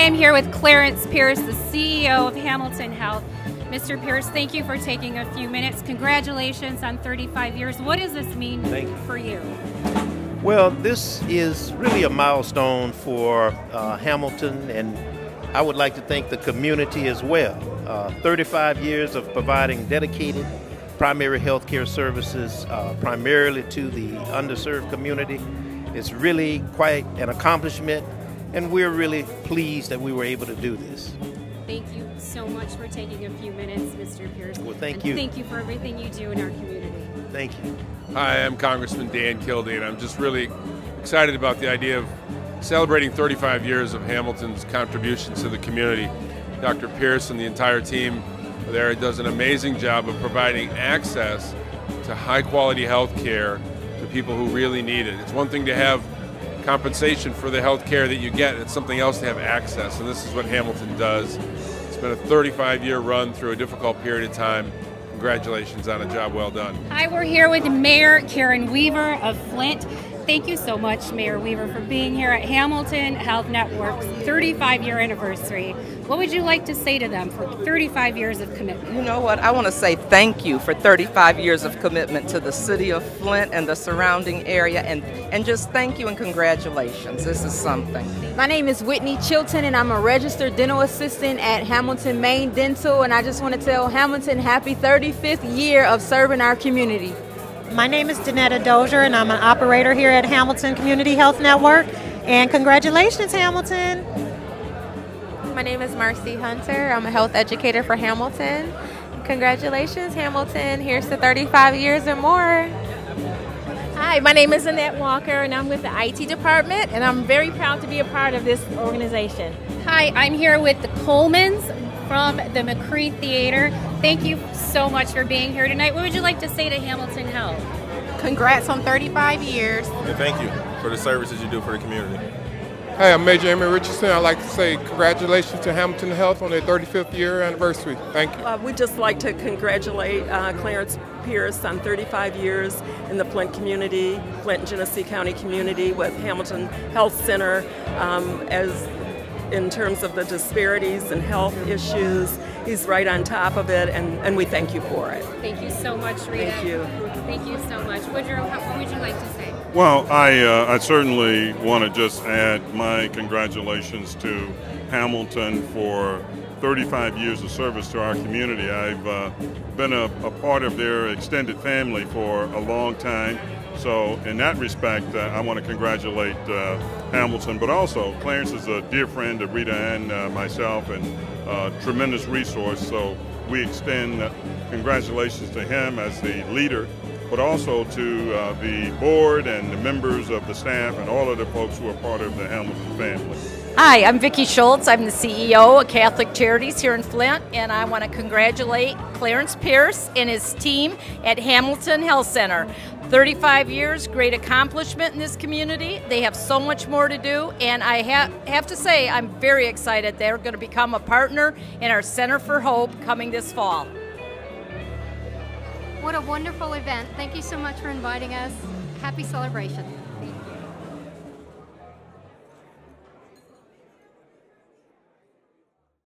I'm here with Clarence Pierce, the CEO of Hamilton Health. Mr. Pierce, thank you for taking a few minutes. Congratulations on 35 years. What does this mean you. for you? Well, this is really a milestone for uh, Hamilton, and I would like to thank the community as well. Uh, 35 years of providing dedicated primary health care services uh, primarily to the underserved community. It's really quite an accomplishment, and we're really pleased that we were able to do this. Thank you so much for taking a few minutes, Mr. Pierce. Well, thank and you. Thank you for everything you do in our community. Thank you. Hi, I'm Congressman Dan Kildee, and I'm just really excited about the idea of celebrating 35 years of Hamilton's contributions to the community. Dr. Pierce and the entire team there does an amazing job of providing access to high quality health care to people who really need it. It's one thing to have compensation for the health care that you get, it's something else to have access, and this is what Hamilton does. It's been a 35 year run through a difficult period of time. Congratulations on a job well done. Hi, we're here with Mayor Karen Weaver of Flint. Thank you so much, Mayor Weaver, for being here at Hamilton Health Network's 35 year anniversary. What would you like to say to them for 35 years of commitment? You know what? I want to say thank you for 35 years of commitment to the city of Flint and the surrounding area, and, and just thank you and congratulations. This is something. My name is Whitney Chilton, and I'm a registered dental assistant at Hamilton Main Dental, and I just want to tell Hamilton happy 35th year of serving our community. My name is Danetta Dozier, and I'm an operator here at Hamilton Community Health Network. And congratulations, Hamilton! My name is Marcy Hunter. I'm a health educator for Hamilton. Congratulations, Hamilton. Here's to 35 years or more. Hi, my name is Annette Walker, and I'm with the IT department, and I'm very proud to be a part of this organization. Hi, I'm here with the Colemans from the McCree Theater. Thank you so much for being here tonight. What would you like to say to Hamilton Health? Congrats on 35 years. And thank you for the services you do for the community. Hi, I'm Major Amy Richardson. I'd like to say congratulations to Hamilton Health on their 35th year anniversary. Thank you. Uh, we'd just like to congratulate uh, Clarence Pierce on 35 years in the Flint community, Flint and Genesee County community with Hamilton Health Center um, as in terms of the disparities and health issues. He's right on top of it, and, and we thank you for it. Thank you so much, Rita. Thank you. Thank you so much. Woodrow, what would you like to say? Well, I, uh, I certainly want to just add my congratulations to Hamilton for 35 years of service to our community. I've uh, been a, a, part of their extended family for a long time. So, in that respect, uh, I want to congratulate uh, Hamilton, but also Clarence is a dear friend of Rita and uh, myself and a tremendous resource. So, we extend congratulations to him as the leader but also to uh, the board and the members of the staff and all of the folks who are part of the Hamilton family. Hi, I'm Vicki Schultz. I'm the CEO of Catholic Charities here in Flint, and I want to congratulate Clarence Pierce and his team at Hamilton Health Center. 35 years, great accomplishment in this community. They have so much more to do, and I ha have to say, I'm very excited they're going to become a partner in our Center for Hope coming this fall. What a wonderful event. Thank you so much for inviting us. Happy celebration.